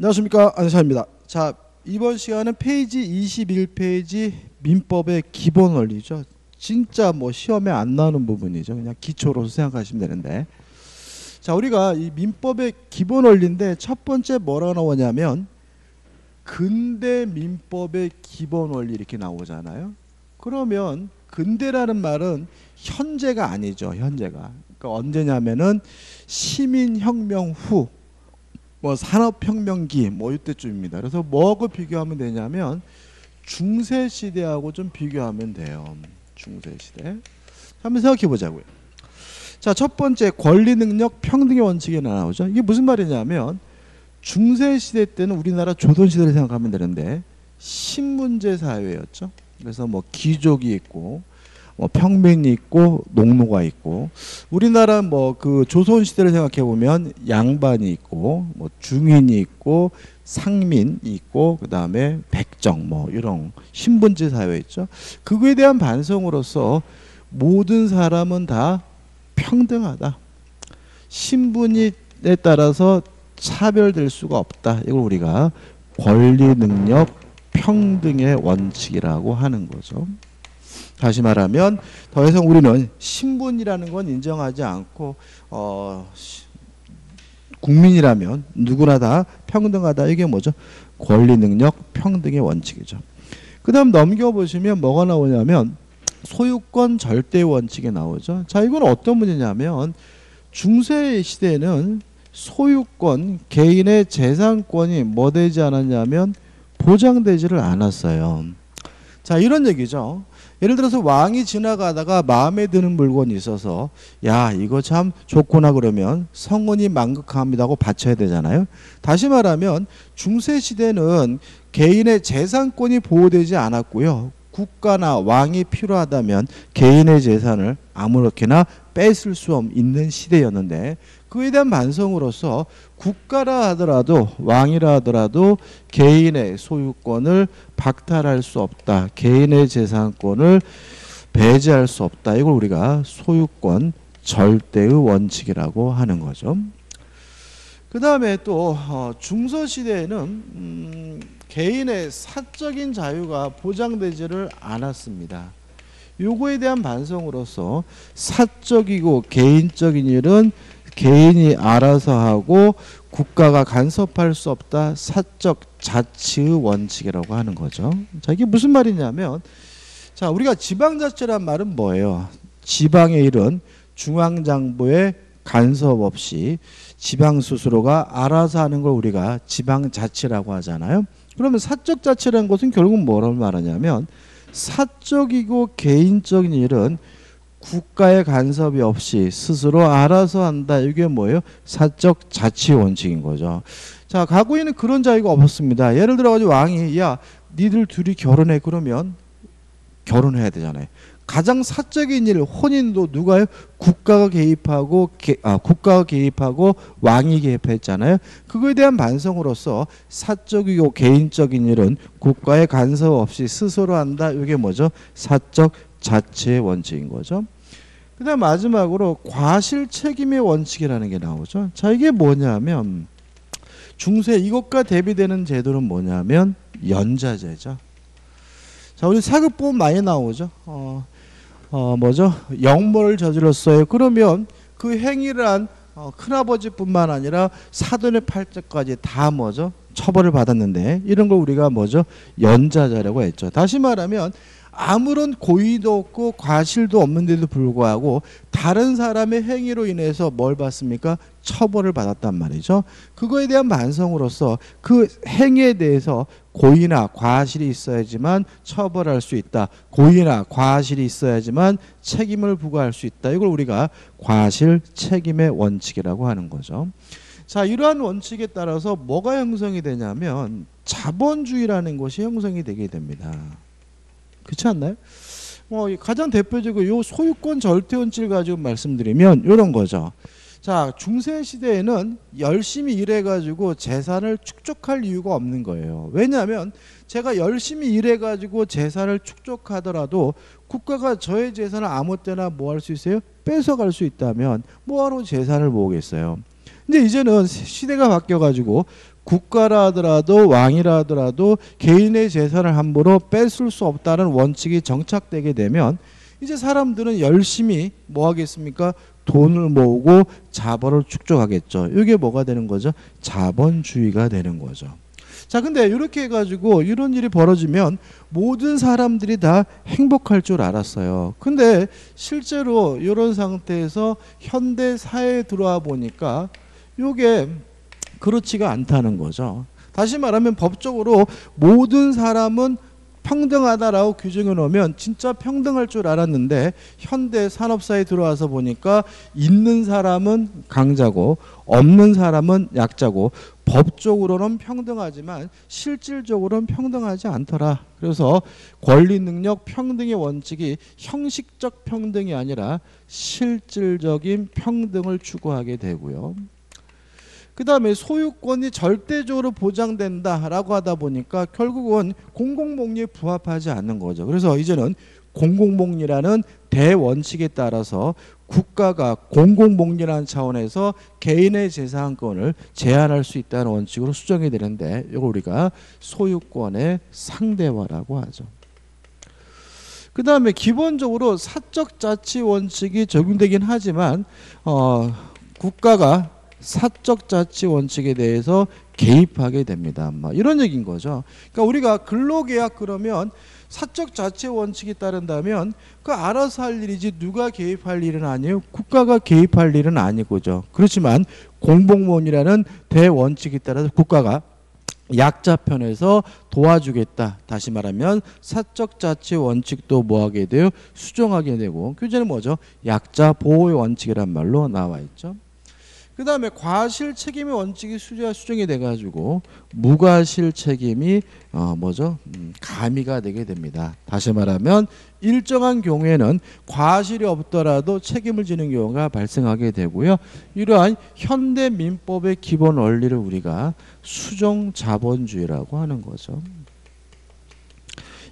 안녕하십니까 안శా입니다. 자 이번 시간은 페이지 21페이지 민법의 기본 원리죠. 진짜 뭐 시험에 안 나오는 부분이죠. 그냥 기초로서 생각하시면 되는데 자 우리가 이 민법의 기본 원리인데 첫 번째 뭐라고 나오냐면 근대 민법의 기본 원리 이렇게 나오잖아요. 그러면 근대라는 말은 현재가 아니죠. 현재가. 그러니까 언제냐면은 시민혁명 후, 뭐 산업혁명기 뭐 이때쯤입니다. 그래서 뭐하고 비교하면 되냐면 중세 시대하고 좀 비교하면 돼요. 중세 시대. 한번 생각해 보자고요. 자, 첫 번째 권리 능력 평등의 원칙이 나오죠. 이게 무슨 말이냐면 중세 시대 때는 우리나라 조선 시대를 생각하면 되는데 신문제 사회였죠. 그래서 뭐 귀족이 있고 뭐 평민이 있고 농노가 있고 우리나라 뭐 그 조선 시대를 생각해 보면 양반이 있고 뭐 중인이 있고 상민이 있고 그다음에 백정 뭐 이런 신분제 사회 있죠. 그거에 대한 반성으로서 모든 사람은 다 평등하다. 신분에 따라서 차별될 수가 없다. 이걸 우리가 권리 능력 평등의 원칙이라고 하는 거죠. 다시 말하면 더 이상 우리는 신분이라는 건 인정하지 않고 어, 국민이라면 누구나 다 평등하다 이게 뭐죠? 권리 능력 평등의 원칙이죠. 그다음 넘겨 보시면 뭐가 나오냐면 소유권 절대 원칙이 나오죠. 자, 이건 어떤 문제냐면 중세 시대는 소유권 개인의 재산권이 뭐 되지 않았냐면 보장되지를 않았어요. 자, 이런 얘기죠. 예를 들어서 왕이 지나가다가 마음에 드는 물건이 있어서 야 이거 참 좋구나 그러면 성은이 만극합니다 고 바쳐야 되잖아요. 다시 말하면 중세 시대는 개인의 재산권이 보호되지 않았고요. 국가나 왕이 필요하다면 개인의 재산을 아무렇게나 뺏을 수 있는 시대였는데 그에 대한 반성으로서 국가라 하더라도 왕이라 하더라도 개인의 소유권을 박탈할 수 없다. 개인의 재산권을 배제할 수 없다. 이걸 우리가 소유권 절대의 원칙이라고 하는 거죠. 그 다음에 또 어, 중서 시대에는 음, 개인의 사적인 자유가 보장되지를 않았습니다. 요거에 대한 반성으로서 사적이고 개인적인 일은 개인이 알아서 하고 국가가 간섭할 수 없다. 사적 자치의 원칙이라고 하는 거죠. 자, 이게 무슨 말이냐면 자, 우리가 지방자치란 말은 뭐예요? 지방의 일은 중앙정부의 간섭 없이 지방 스스로가 알아서 하는 걸 우리가 지방자치라고 하잖아요. 그러면 사적 자치라는 것은 결국 뭐라고 말하냐면 사적이고 개인적인 일은 국가의 간섭이 없이 스스로 알아서 한다. 이게 뭐예요? 사적 자치 원칙인 거죠. 자, 과거에는 그런 자유가 없었습니다. 예를 들어 가지고 왕이 야, 니들 둘이 결혼해 그러면 결혼해야 되잖아요. 가장 사적인 일 혼인도 누가요? 국가가 개입하고 개, 아, 국가가 개입하고 왕이 개입했잖아요. 그거에 대한 반성으로서 사적이고 개인적인 일은 국가의 간섭 없이 스스로 한다. 이게 뭐죠? 사적 자체의 원칙인 거죠. 그 다음 마지막으로 과실 책임의 원칙이라는 게 나오죠. 자 이게 뭐냐면 중세 이것과 대비되는 제도는 뭐냐면 연자제죠. 자 우리 사극보험 많이 나오죠. 어, 어 뭐죠? 영모를 저질렀어요. 그러면 그 행위를 한 어, 큰아버지뿐만 아니라 사돈의 팔자까지 다 뭐죠? 처벌을 받았는데 이런 걸 우리가 뭐죠? 연자자라고 했죠. 다시 말하면 아무런 고의도 없고 과실도 없는데도 불구하고 다른 사람의 행위로 인해서 뭘 받습니까? 처벌을 받았단 말이죠. 그거에 대한 반성으로서 그 행위에 대해서 고의나 과실이 있어야지만 처벌할 수 있다. 고의나 과실이 있어야지만 책임을 부과할 수 있다. 이걸 우리가 과실 책임의 원칙이라고 하는 거죠. 자, 이러한 원칙에 따라서 뭐가 형성이 되냐면 자본주의라는 것이 형성이 되게 됩니다. 그렇지 않나요? 뭐 가장 대표적으로 요 소유권 절대원칙을 가지고 말씀드리면 이런 거죠. 자 중세 시대에는 열심히 일해가지고 재산을 축적할 이유가 없는 거예요. 왜냐하면 제가 열심히 일해가지고 재산을 축적하더라도 국가가 저의 재산을 아무 때나 뭐 할 수 있어요? 뺏어갈 수 있다면 뭐하러 재산을 모으겠어요. 근데 이제는 시대가 바뀌어가지고 국가라 하더라도 왕이라 하더라도 개인의 재산을 함부로 뺏을 수 없다는 원칙이 정착되게 되면 이제 사람들은 열심히 뭐 하겠습니까? 돈을 모으고 자본을 축적하겠죠. 이게 뭐가 되는 거죠? 자본주의가 되는 거죠. 자, 근데 이렇게 해가지고 이런 일이 벌어지면 모든 사람들이 다 행복할 줄 알았어요. 근데 실제로 이런 상태에서 현대 사회에 들어와 보니까 이게 그렇지가 않다는 거죠. 다시 말하면 법적으로 모든 사람은 평등하다라고 규정해 놓으면 진짜 평등할 줄 알았는데 현대 산업사에 들어와서 보니까 있는 사람은 강자고 없는 사람은 약자고 법적으로는 평등하지만 실질적으로는 평등하지 않더라. 그래서 권리 능력 평등의 원칙이 형식적 평등이 아니라 실질적인 평등을 추구하게 되고요. 그 다음에 소유권이 절대적으로 보장된다라고 하다 보니까 결국은 공공복리에 부합하지 않는 거죠. 그래서 이제는 공공복리라는 대원칙에 따라서 국가가 공공복리라는 차원에서 개인의 재산권을 제한할 수 있다는 원칙으로 수정이 되는데 이걸 우리가 소유권의 상대화라고 하죠. 그 다음에 기본적으로 사적 자치 원칙이 적용되긴 하지만 어, 국가가 사적 자치 원칙에 대해서 개입하게 됩니다. 뭐 이런 얘기인 거죠. 그러니까 우리가 근로계약 그러면 사적 자치 원칙이 따른다면 그 알아서 할 일이지 누가 개입할 일은 아니에요. 국가가 개입할 일은 아니고죠. 그렇지만 공복원이라는 대원칙에 따라서 국가가 약자 편에서 도와주겠다. 다시 말하면 사적 자치 원칙도 뭐하게 돼요? 수정하게 되고 교재는 뭐죠? 약자 보호의 원칙이란 말로 나와 있죠. 그 다음에 과실 책임의 원칙이 수자 수정이 돼가지고 무과실 책임이 어 뭐죠 음, 가미가 되게 됩니다. 다시 말하면 일정한 경우에는 과실이 없더라도 책임을 지는 경우가 발생하게 되고요. 이러한 현대 민법의 기본 원리를 우리가 수정 자본주의라고 하는 거죠.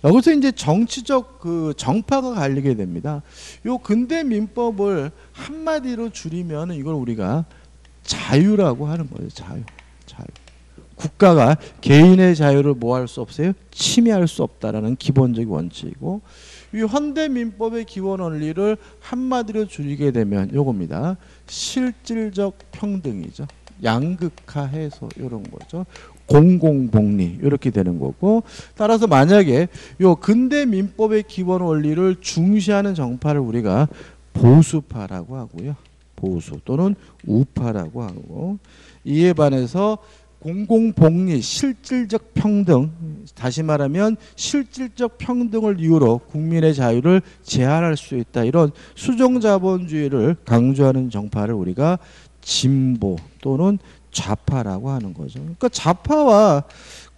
여기서 이제 정치적 그 정파가 갈리게 됩니다. 요 근대 민법을 한마디로 줄이면 이걸 우리가 자유라고 하는 거예요. 자유. 자유. 국가가 개인의 자유를 뭐 할 수 없어요? 침해할 수 없다라는 기본적인 원칙이고 이 현대 민법의 기본 원리를 한마디로 줄이게 되면 요겁니다. 실질적 평등이죠. 양극화 해소 이런 거죠. 공공복리 이렇게 되는 거고 따라서 만약에 요 근대 민법의 기본 원리를 중시하는 정파를 우리가 보수파라고 하고요. 보수 또는 우파라고 하고 이에 반해서 공공복리 실질적 평등 다시 말하면 실질적 평등을 이유로 국민의 자유를 제한할 수 있다 이런 수정자본주의를 강조하는 정파를 우리가 진보 또는 좌파라고 하는 거죠. 그러니까 좌파와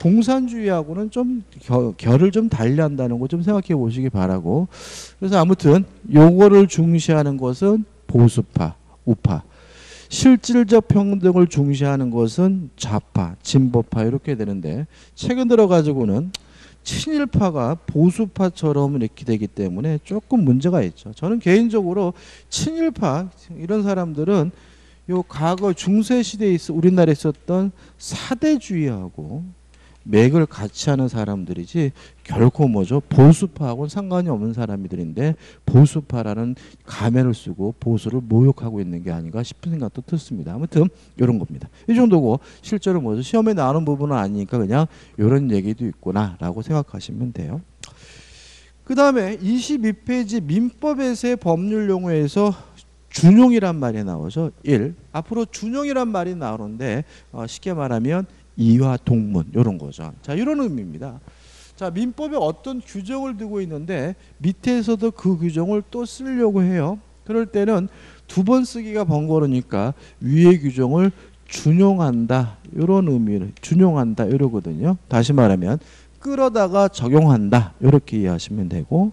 공산주의하고는 좀 결을 좀 달리한다는 거 좀 생각해 보시기 바라고. 그래서 아무튼 요거를 중시하는 것은 보수파. 우파. 실질적 평등을 중시하는 것은 좌파, 진보파 이렇게 되는데 최근 들어 가지고는 친일파가 보수파처럼 이렇게 되기 때문에 조금 문제가 있죠. 저는 개인적으로 친일파 이런 사람들은 요 과거 중세 시대에 있어 우리나라에 있었던 사대주의하고 맥을 같이 하는 사람들이지 결코 뭐죠 보수파하고는 상관이 없는 사람들인데 보수파라는 가면을 쓰고 보수를 모욕하고 있는 게 아닌가 싶은 생각도 들습니다. 아무튼 이런 겁니다. 이 정도고 실제로 뭐죠 시험에 나오는 부분은 아니니까 그냥 이런 얘기도 있구나라고 생각하시면 돼요. 그 다음에 22페이지 민법에서의 법률 용어에서 준용이란 말이 나오죠. 1. 앞으로 준용이란 말이 나오는데 어, 쉽게 말하면 이와 동문 이런 거죠. 자 이런 의미입니다. 자 민법에 어떤 규정을 두고 있는데 밑에서도 그 규정을 또 쓰려고 해요. 그럴 때는 두 번 쓰기가 번거로우니까 위의 규정을 준용한다 이런 의미를 준용한다 이러거든요. 다시 말하면 끌어다가 적용한다 이렇게 이해하시면 되고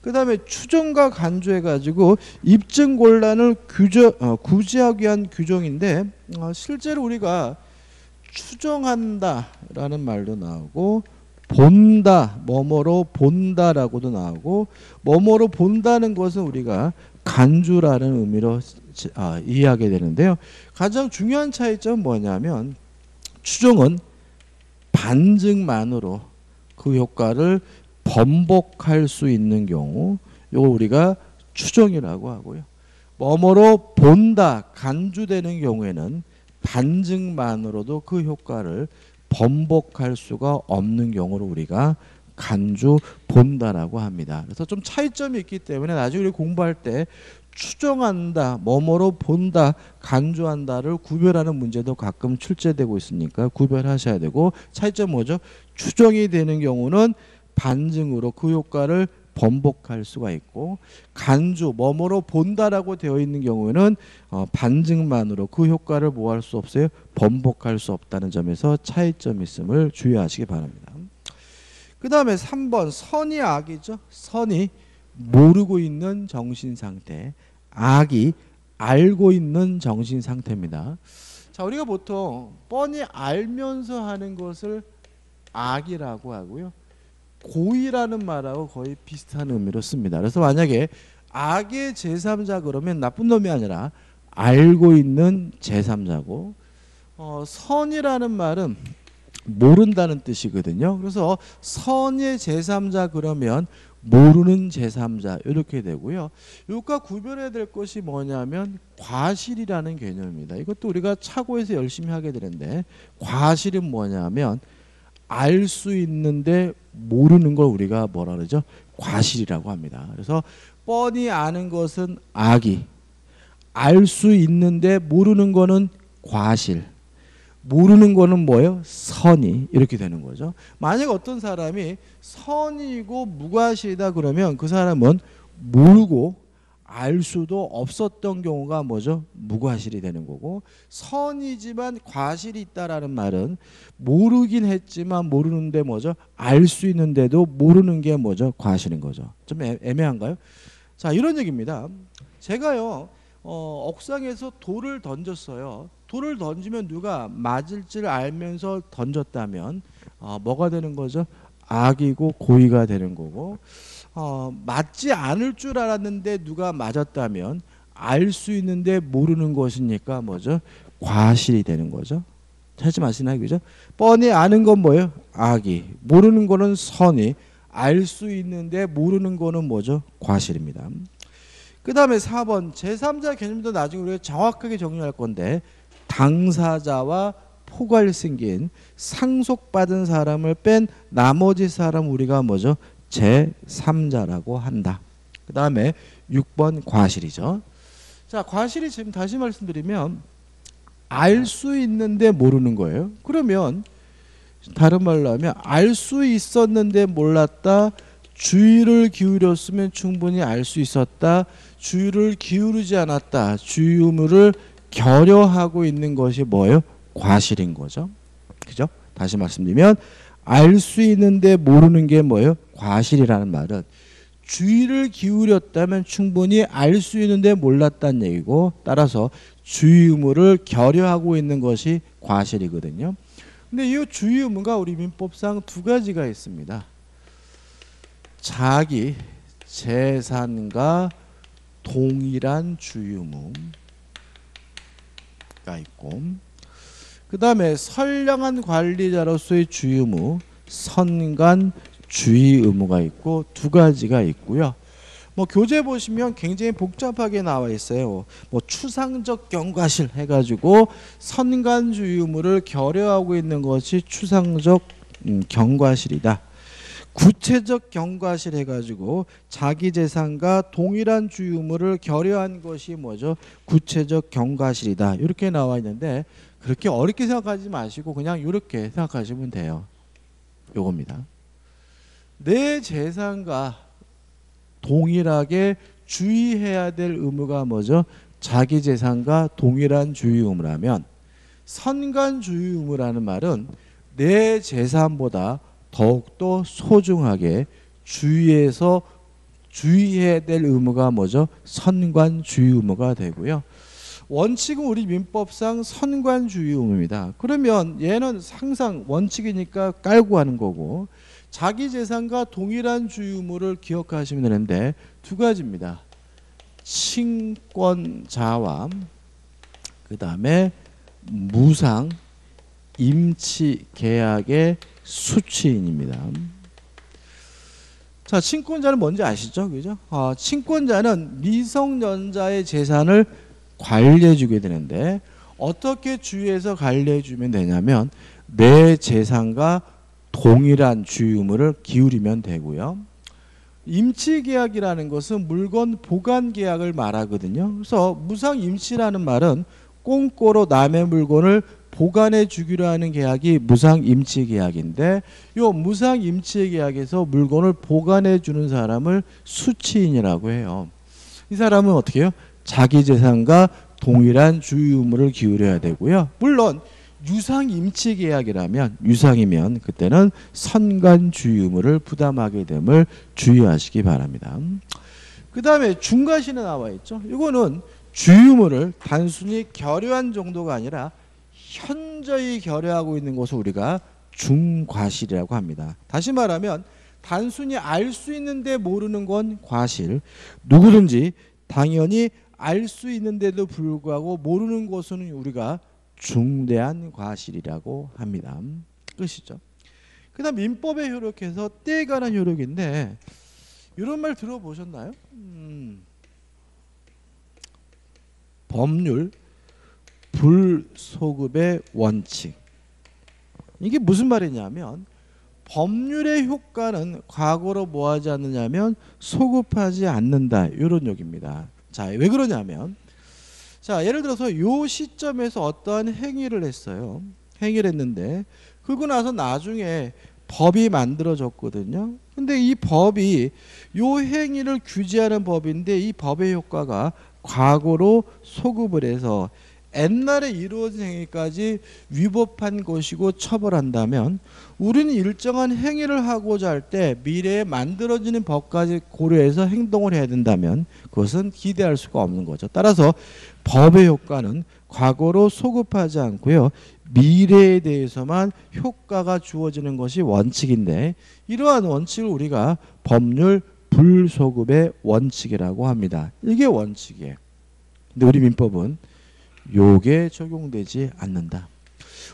그 다음에 추정과 간주해 가지고 입증 곤란을 규정, 어, 구제하기 위한 규정인데 어, 실제로 우리가 추정한다라는 말도 나오고 본다 뭐뭐로 본다라고도 나오고 뭐뭐로 본다는 것은 우리가 간주라는 의미로 아, 이해하게 되는데요. 가장 중요한 차이점은 뭐냐면 추정은 반증만으로 그 효과를 번복할 수 있는 경우 요거 우리가 추정이라고 하고요. 뭐뭐로 본다 간주되는 경우에는 반증만으로도 그 효과를 번복할 수가 없는 경우를 우리가 간주 본다라고 합니다. 그래서 좀 차이점이 있기 때문에 나중에 공부할 때 추정한다, 뭐뭐로 본다, 간주한다를 구별하는 문제도 가끔 출제되고 있으니까 구별하셔야 되고 차이점 뭐죠? 추정이 되는 경우는 반증으로 그 효과를 번복할 수가 있고 간주 뭐뭐로 본다라고 되어 있는 경우에는 어, 반증만으로 그 효과를 뭐할 수 없어요 번복할 수 없다는 점에서 차이점이 있음을 주의하시기 바랍니다. 그 다음에 3번 선이 악이죠. 선이 모르고 있는 정신 상태, 악이 알고 있는 정신 상태입니다. 자 우리가 보통 뻔히 알면서 하는 것을 악이라고 하고요. 고의라는 말하고 거의 비슷한 의미로 씁니다. 그래서 만약에 악의 제3자 그러면 나쁜 놈이 아니라 알고 있는 제3자고 어, 선이라는 말은 모른다는 뜻이거든요. 그래서 선의 제3자 그러면 모르는 제3자 이렇게 되고요. 이것과 구별해야 될 것이 뭐냐면 과실이라는 개념입니다. 이것도 우리가 차고에서 열심히 하게 되는데 과실은 뭐냐면 알 수 있는데 모르는 걸 우리가 뭐라 그러죠? 과실이라고 합니다. 그래서 뻔히 아는 것은 악이 알 수 있는데 모르는 거는 과실 모르는 거는 뭐예요? 선이 이렇게 되는 거죠. 만약 어떤 사람이 선이고 무과실이다 그러면 그 사람은 모르고 알 수도 없었던 경우가 뭐죠? 무과실이 되는 거고 선이지만 과실이 있다라는 말은 모르긴 했지만 모르는데 뭐죠? 알 수 있는데도 모르는 게 뭐죠? 과실인 거죠. 좀 애, 애매한가요? 자 이런 얘기입니다. 제가요 어, 옥상에서 돌을 던졌어요. 돌을 던지면 누가 맞을 줄 알면서 던졌다면 어, 뭐가 되는 거죠? 악이고 고의가 되는 거고 어, 맞지 않을 줄 알았는데 누가 맞았다면 알 수 있는데 모르는 것이니까 뭐죠? 과실이 되는 거죠. 찾지 마시나요, 그죠? 뻔히 아는 건 뭐예요? 악이. 모르는 거는 선이. 알 수 있는데 모르는 거는 뭐죠? 과실입니다. 그 다음에 4번 제3자 개념도 나중에 우리가 정확하게 정리할 건데 당사자와 포괄 생긴 상속받은 사람을 뺀 나머지 사람 우리가 뭐죠? 제3자라고 한다. 그 다음에 6번 과실이죠. 자, 과실이 지금 다시 말씀드리면 알 수 있는데 모르는 거예요. 그러면 다른 말로 하면 알 수 있었는데 몰랐다. 주의를 기울였으면 충분히 알 수 있었다. 주의를 기울이지 않았다. 주의 의무를 결여하고 있는 것이 뭐예요? 과실인 거죠. 그죠? 다시 말씀드리면 알 수 있는데 모르는 게 뭐예요? 과실이라는 말은 주의를 기울였다면 충분히 알 수 있는데 몰랐다는 얘기고 따라서 주의 의무를 결여하고 있는 것이 과실이거든요. 근데 이 주의 의무가 우리 민법상 두 가지가 있습니다. 자기 재산과 동일한 주의 의무가 있고 그 다음에 선량한 관리자로서의 주의 의무 선간 주의 의무가 있고 두 가지가 있고요. 뭐 교재 보시면 굉장히 복잡하게 나와 있어요. 뭐 추상적 경과실 해가지고 선관주의 의무를 결여하고 있는 것이 추상적 음, 경과실이다. 구체적 경과실 해가지고 자기 재산과 동일한 주의 의무를 결여한 것이 뭐죠? 구체적 경과실이다. 이렇게 나와 있는데 그렇게 어렵게 생각하지 마시고 그냥 이렇게 생각하시면 돼요. 요겁니다. 내 재산과 동일하게 주의해야 될 의무가 뭐죠? 자기 재산과 동일한 주의 의무라면 선관 주의 의무라는 말은 내 재산보다 더욱더 소중하게 주의해서 주의해야 될 의무가 뭐죠? 선관 주의 의무가 되고요. 원칙은 우리 민법상 선관 주의 의무입니다. 그러면 얘는 항상 원칙이니까 깔고 하는 거고 자기 재산과 동일한 주의 의무를 기억하시면 되는데 두 가지입니다. 친권자와 그 다음에 무상 임치 계약의 수취인입니다. 자, 친권자는 뭔지 아시죠? 그죠? 아, 친권자는 미성년자의 재산을 관리해 주게 되는데 어떻게 주의해서 관리해 주면 되냐면 내 재산과 동일한 주의 의무를 기울이면 되고요. 임치 계약이라는 것은 물건 보관 계약을 말하거든요. 그래서 무상 임치라는 말은 꽁꼬로 남의 물건을 보관해 주기로 하는 계약이 무상 임치 계약인데 요 무상 임치 계약에서 물건을 보관해 주는 사람을 수취인이라고 해요. 이 사람은 어떻게 해요? 자기 재산과 동일한 주의 의무를 기울여야 되고요. 물론 유상 임치 계약이라면 유상이면 그때는 선관 주의 의무를 부담하게 됨을 주의하시기 바랍니다. 그 다음에 중과실에 나와 있죠. 이거는 주의 의무를 단순히 결여한 정도가 아니라 현저히 결여하고 있는 것을 우리가 중과실이라고 합니다. 다시 말하면 단순히 알 수 있는데 모르는 건 과실. 누구든지 당연히 알 수 있는데도 불구하고 모르는 것은 우리가 중대한 과실이라고 합니다. 끝이죠. 그 다음 민법에 효력해서 때에 관한 효력인데 이런 말 들어보셨나요? 음, 법률 불소급의 원칙. 이게 무슨 말이냐면 법률의 효과는 과거로 뭐하지 않느냐면 소급하지 않는다 이런 얘기입니다. 자, 왜 그러냐면 자, 예를 들어서 요 시점에서 어떠한 행위를 했어요. 행위를 했는데 그러고 나서 나중에 법이 만들어졌거든요. 근데 이 법이 요 행위를 규제하는 법인데 이 법의 효과가 과거로 소급을 해서 옛날에 이루어진 행위까지 위법한 것이고 처벌한다면 우리는 일정한 행위를 하고자 할 때 미래에 만들어지는 법까지 고려해서 행동을 해야 된다면 그것은 기대할 수가 없는 거죠. 따라서 법의 효과는 과거로 소급하지 않고요. 미래에 대해서만 효과가 주어지는 것이 원칙인데 이러한 원칙을 우리가 법률 불소급의 원칙이라고 합니다. 이게 원칙이에요. 근데 우리 민법은 요게 적용되지 않는다.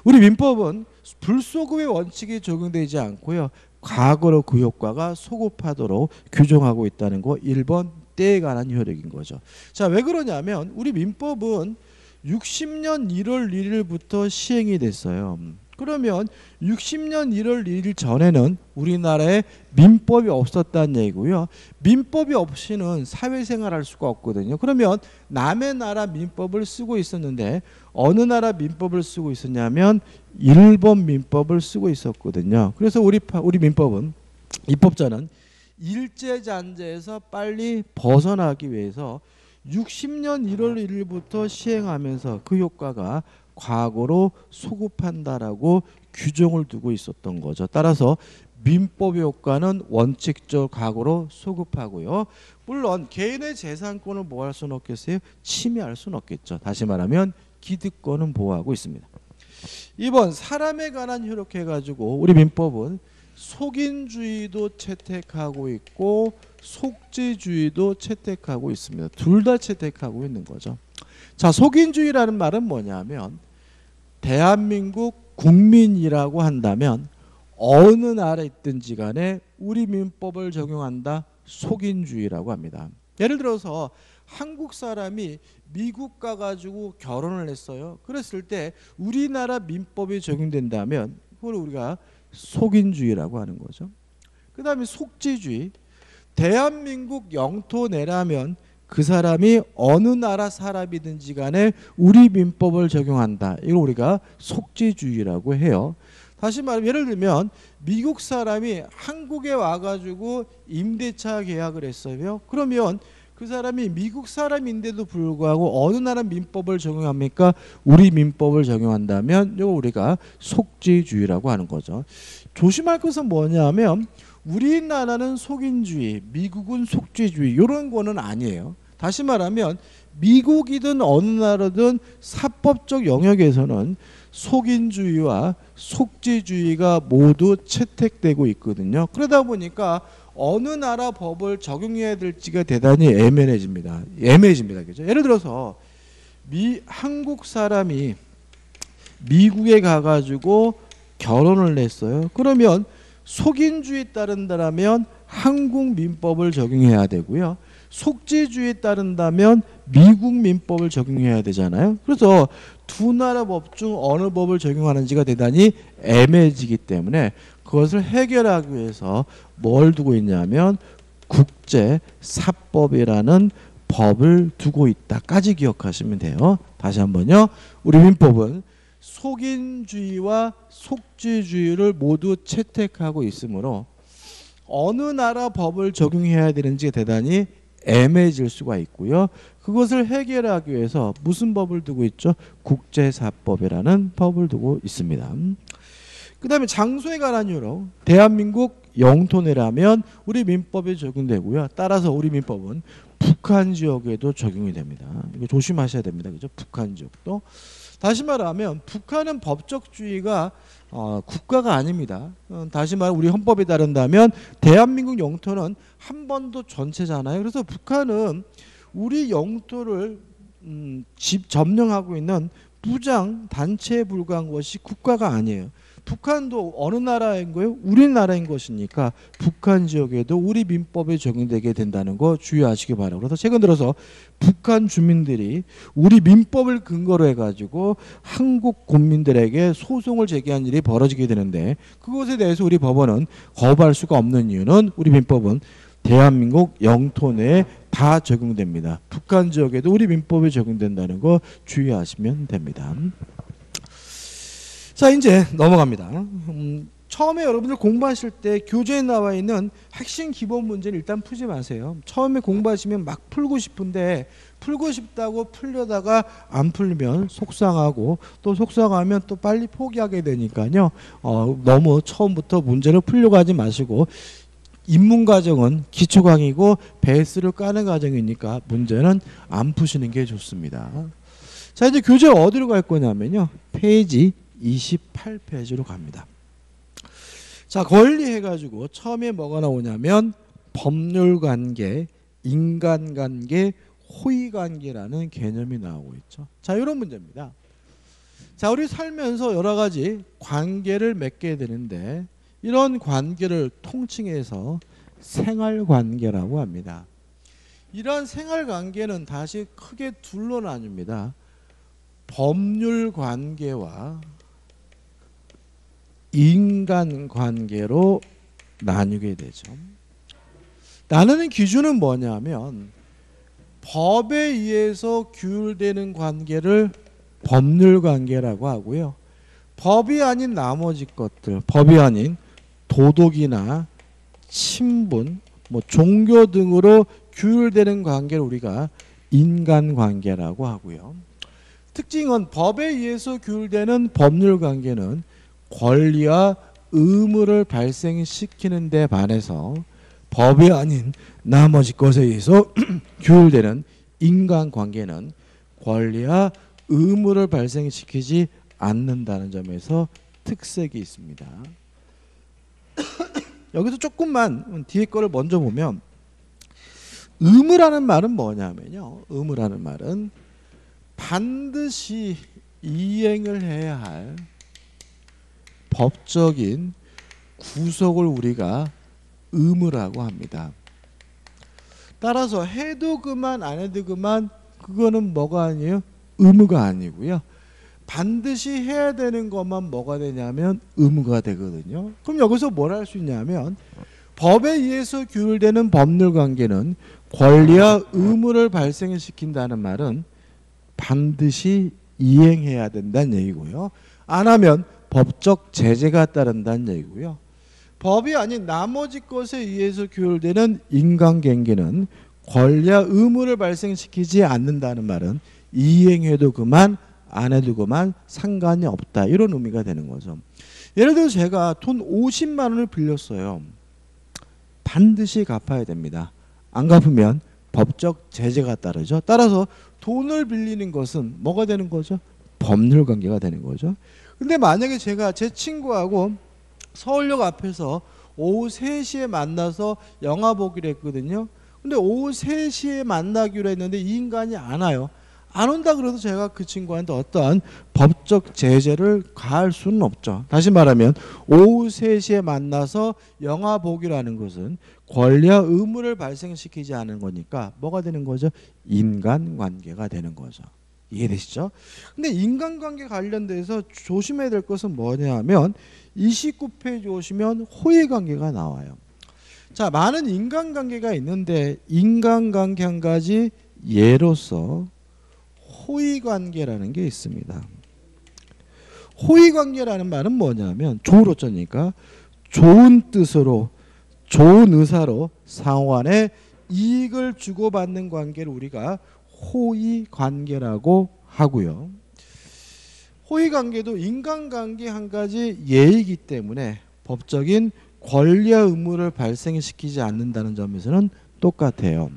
우리 민법은 불소급의 원칙이 적용되지 않고요. 과거로 그 효과가 소급하도록 규정하고 있다는 거 1번 때에 관한 효력인 거죠. 자, 왜 그러냐면 우리 민법은 60년 1월 1일부터 시행이 됐어요. 그러면 60년 1월 1일 전에는 우리나라에 민법이 없었다는 얘기고요. 민법이 없이는 사회생활 할 수가 없거든요. 그러면 남의 나라 민법을 쓰고 있었는데 어느 나라 민법을 쓰고 있었냐면 일본 민법을 쓰고 있었거든요. 그래서 우리 우리 민법은 입법자는 일제 잔재에서 빨리 벗어나기 위해서 60년 1월 1일부터 시행하면서 그 효과가 과거로 소급한다라고 규정을 두고 있었던 거죠. 따라서 민법의 효과는 원칙적 과거로 소급하고요. 물론 개인의 재산권을 뭐 할 수는 없겠어요? 침해할 수는 없겠죠. 다시 말하면 기득권은 보호하고 있습니다. 2번 사람에 관한 효력해 가지고 우리 민법은 속인주의도 채택하고 있고 속죄주의도 채택하고 있습니다. 둘 다 채택하고 있는 거죠. 자, 속인주의라는 말은 뭐냐면 대한민국 국민이라고 한다면 어느 나라에 있든지 간에 우리 민법을 적용한다 속인주의라고 합니다. 예를 들어서 한국 사람이 미국 가가지고 결혼을 했어요. 그랬을 때 우리나라 민법이 적용된다면 그걸 우리가 속인주의라고 하는 거죠. 그 다음에 속지주의. 대한민국 영토 내라면 그 사람이 어느 나라 사람이든지 간에 우리 민법을 적용한다. 이걸 우리가 속지주의라고 해요. 다시 말하면 예를 들면 미국 사람이 한국에 와가지고 임대차 계약을 했어요. 그러면 그 사람이 미국 사람인데도 불구하고 어느 나라 민법을 적용합니까? 우리 민법을 적용한다면 이거 우리가 속지주의라고 하는 거죠. 조심할 것은 뭐냐면 우리나라는 속인주의, 미국은 속죄주의 이런 거는 아니에요. 다시 말하면 미국이든 어느 나라든 사법적 영역에서는 속인주의와 속죄주의가 모두 채택되고 있거든요. 그러다 보니까 어느 나라 법을 적용해야 될지가 대단히 애매해집니다. 애매해집니다. 그죠? 예를 들어서 미 한국 사람이 미국에 가가지고 결혼을 했어요. 그러면 속인주의에 따른다면 한국 민법을 적용해야 되고요. 속지주의에 따른다면 미국 민법을 적용해야 되잖아요. 그래서 두 나라 법 중 어느 법을 적용하는지가 대단히 애매해지기 때문에 그것을 해결하기 위해서 뭘 두고 있냐면 국제사법이라는 법을 두고 있다까지 기억하시면 돼요. 다시 한번요. 우리 민법은 속인주의와 속지주의를 모두 채택하고 있으므로 어느 나라 법을 적용해야 되는지 대단히 애매해질 수가 있고요. 그것을 해결하기 위해서 무슨 법을 두고 있죠? 국제사법이라는 법을 두고 있습니다. 그 다음에 장소에 관한 유로 대한민국 영토 내라면 우리 민법이 적용되고요. 따라서 우리 민법은 북한 지역에도 적용이 됩니다. 이거 조심하셔야 됩니다. 그죠? 북한 지역도. 다시 말하면 북한은 법적주의가 어, 국가가 아닙니다. 어, 다시 말해 우리 헌법에 따른다면 대한민국 영토는 한 번도 전체잖아요. 그래서 북한은 우리 영토를 음, 집 점령하고 있는 부장 단체에 불과한 것이 국가가 아니에요. 북한도 어느 나라인 거예요? 우리나라인 것이니까 북한 지역에도 우리 민법에 적용되게 된다는 거 주의하시기 바라고. 그래서 최근 들어서 북한 주민들이 우리 민법을 근거로 해가지고 한국 국민들에게 소송을 제기한 일이 벌어지게 되는데 그것에 대해서 우리 법원은 거부할 수가 없는 이유는 우리 민법은 대한민국 영토 내에 다 적용됩니다. 북한 지역에도 우리 민법이 적용된다는 거 주의하시면 됩니다. 자 이제 넘어갑니다. 음, 처음에 여러분들 공부하실 때 교재에 나와 있는 핵심 기본 문제는 일단 풀지 마세요. 처음에 공부하시면 막 풀고 싶은데 풀고 싶다고 풀려다가 안 풀리면 속상하고 또 속상하면 또 빨리 포기하게 되니까요. 어, 너무 처음부터 문제를 풀려고 하지 마시고 입문 과정은 기초 강의고 베이스를 까는 과정이니까 문제는 안 푸시는 게 좋습니다. 자 이제 교재 어디로 갈 거냐면요. 페이지 28페이지로 갑니다. 자, 권리 해가지고 처음에 뭐가 나오냐면 법률 관계, 인간 관계, 호의 관계라는 개념이 나오고 있죠. 자, 이런 문제입니다. 자, 우리 살면서 여러 가지 관계를 맺게 되는데 이런 관계를 통칭해서 생활 관계라고 합니다. 이러한 생활 관계는 다시 크게 둘로 나뉩니다. 법률 관계와 인간관계로 나뉘게 되죠. 나누는 기준은 뭐냐면 법에 의해서 규율되는 관계를 법률 관계라고 하고요. 법이 아닌 나머지 것들, 법이 아닌 도덕이나 친분, 뭐 종교 등으로 규율되는 관계를 우리가 인간 관계라고 하고요. 특징은 법에 의해서 규율되는 법률 관계는 권리와 의무를 발생시키는 데 반해서 법이 아닌 나머지 것에 의해서 규율되는 인간관계는 권리와 의무를 발생시키지 않는다는 점에서 특색이 있습니다. 여기서 조금만 뒤에 거를 먼저 보면 의무라는 말은 뭐냐면요. 의무라는 말은 반드시 이행을 해야 할 법적인 구속을 우리가 의무라고 합니다. 따라서 해도 그만 안 해도 그만 그거는 뭐가 아니에요? 의무가 아니고요. 반드시 해야 되는 것만 뭐가 되냐면 의무가 되거든요. 그럼 여기서 뭘 할 수 있냐면 법에 의해서 규율되는 법률 관계는 권리와 의무를 발생시킨다는 말은 반드시 이행해야 된다는 얘기고요. 안 하면 법적 제재가 따른다는 얘기고요. 법이 아닌 나머지 것에 의해서 규율되는 인간관계는 권리와 의무를 발생시키지 않는다는 말은 이행해도 그만 안 해도 그만 상관이 없다 이런 의미가 되는 거죠. 예를 들어 제가 돈 50만 원을 빌렸어요. 반드시 갚아야 됩니다. 안 갚으면 법적 제재가 따르죠. 따라서 돈을 빌리는 것은 뭐가 되는 거죠? 법률 관계가 되는 거죠. 근데 만약에 제가 제 친구하고 서울역 앞에서 오후 3시에 만나서 영화 보기로 했거든요. 근데 오후 3시에 만나기로 했는데 이 인간이 안 와요. 안 온다 그래도 제가 그 친구한테 어떠한 법적 제재를 가할 수는 없죠. 다시 말하면 오후 3시에 만나서 영화 보기라는 것은 권리와 의무를 발생시키지 않은 거니까 뭐가 되는 거죠? 인간관계가 되는 거죠. 이해되시죠? 근데 인간관계 관련돼서 조심해야 될 것은 뭐냐면 29페이지 오시면 호의관계가 나와요. 자, 많은 인간관계가 있는데 인간관계 한 가지 예로서 호의관계라는 게 있습니다. 호의관계라는 말은 뭐냐면 조로쩌니까 좋은 뜻으로 좋은 의사로 상호 간에 이익을 주고받는 관계를 우리가 호의 관계라고 하고요. 호의 관계도 인간관계 한 가지 예이기 때문에 법적인 권리와 의무를 발생시키지 않는다는 점에서는 똑같아요.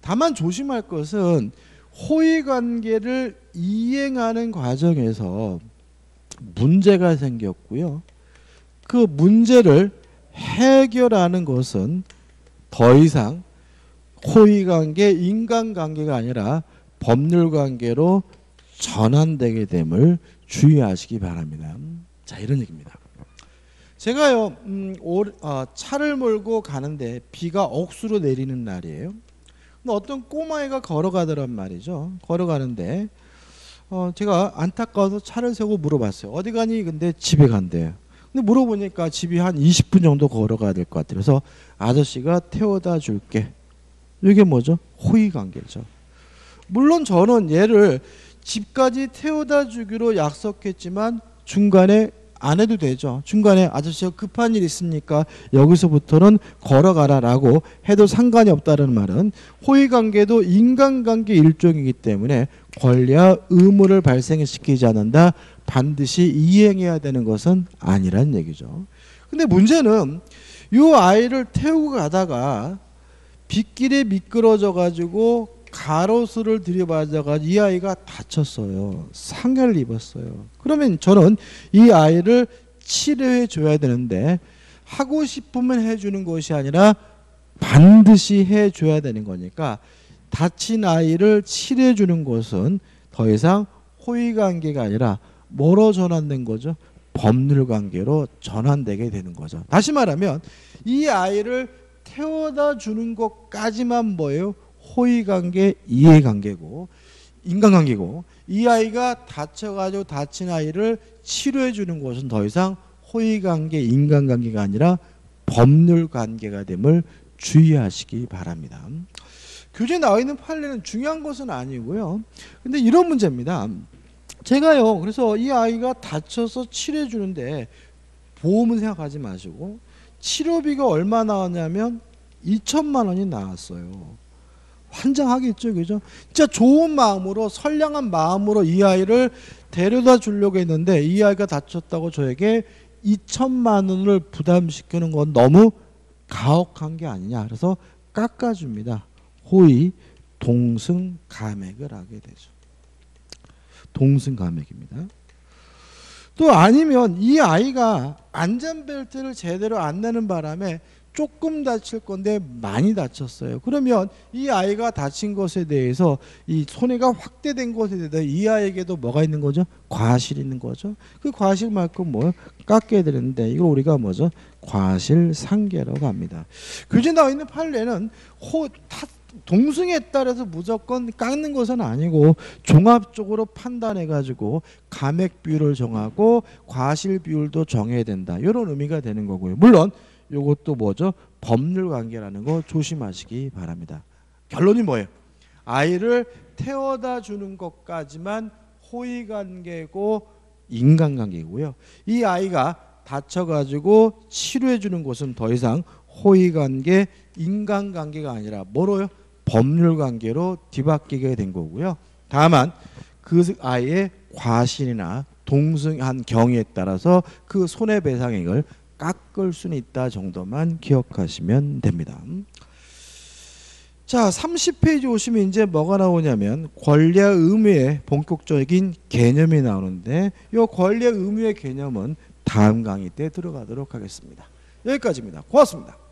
다만 조심할 것은 호의 관계를 이행하는 과정에서 문제가 생겼고요. 그 문제를 해결하는 것은 더 이상 호의 관계, 인간 관계가 아니라 법률 관계로 전환되게 됨을 주의하시기 바랍니다. 자, 이런 얘기입니다. 제가요, 음, 오, 어, 차를 몰고 가는데 비가 억수로 내리는 날이에요. 어떤 꼬마애가 걸어가더란 말이죠. 걸어가는데 어, 제가 안타까워서 차를 세우고 물어봤어요. 어디 가니? 근데 집에 간대요. 근데 물어보니까 집이 한 20분 정도 걸어가야 될 것 같아요. 그래서 아저씨가 태워다 줄게. 이게 뭐죠? 호의 관계죠. 물론 저는 얘를 집까지 태워다 주기로 약속했지만 중간에 안 해도 되죠. 중간에 아저씨가 급한 일 있습니까? 여기서부터는 걸어가라라고 해도 상관이 없다는 말은 호의 관계도 인간관계 일종이기 때문에 권리와 의무를 발생시키지 않는다 반드시 이행해야 되는 것은 아니란 얘기죠. 근데 문제는 이 아이를 태우고 가다가 빗길에 미끄러져 가지고 가로수를 들이받아가지고 이 아이가 다쳤어요. 상해를 입었어요. 그러면 저는 이 아이를 치료해 줘야 되는데 하고 싶으면 해주는 것이 아니라 반드시 해줘야 되는 거니까 다친 아이를 치료해 주는 것은 더 이상 호의 관계가 아니라 뭐로 전환된 거죠? 법률 관계로 전환되게 되는 거죠. 다시 말하면 이 아이를 태워다 주는 것까지만 뭐예요? 호의관계, 이해관계고 인간관계고 이 아이가 다쳐가지고 다친 아이를 치료해 주는 것은 더 이상 호의관계, 인간관계가 아니라 법률관계가 됨을 주의하시기 바랍니다. 교재 나와 있는 판례는 중요한 것은 아니고요. 근데 이런 문제입니다. 제가요. 그래서 이 아이가 다쳐서 치료해 주는데 보험은 생각하지 마시고 치료비가 얼마 나왔냐면 2천만 원이 나왔어요. 환장하겠죠, 그죠? 진짜 좋은 마음으로 선량한 마음으로 이 아이를 데려다 주려고 했는데 이 아이가 다쳤다고 저에게 2천만 원을 부담시키는 건 너무 가혹한 게 아니냐. 그래서 깎아줍니다. 호의 동승 감액을 하게 되죠. 동승 감액입니다. 또 아니면 이 아이가 안전벨트를 제대로 안 내는 바람에 조금 다칠 건데 많이 다쳤어요. 그러면 이 아이가 다친 것에 대해서 이 손해가 확대된 것에 대해서 이 아이에게도 뭐가 있는 거죠? 과실 있는 거죠. 그 과실만큼 뭐 깎게 되는데 이걸 우리가 뭐죠? 과실 상계라고 합니다. 교재 나와 있는 판례는 호 타, 동승에 따라서 무조건 깎는 것은 아니고 종합적으로 판단해 가지고 감액 비율을 정하고 과실 비율도 정해야 된다. 이런 의미가 되는 거고요. 물론 요것도 뭐죠? 법률 관계라는 거 조심하시기 바랍니다. 결론이 뭐예요? 아이를 태워다 주는 것까지만 호의 관계고 인간 관계고요. 이 아이가 다쳐 가지고 치료해 주는 것은 더 이상 호의 관계, 인간 관계가 아니라 뭐로요? 법률 관계로 뒤바뀌게 된 거고요. 다만 그 아이의 과실이나 동승한 경위에 따라서 그 손해배상액을 깎을 수는 있다 정도만 기억하시면 됩니다. 자, 30페이지 오시면 이제 뭐가 나오냐면 권리와 의무의 본격적인 개념이 나오는데 이 권리와 의무의 개념은 다음 강의 때 들어가도록 하겠습니다. 여기까지입니다. 고맙습니다.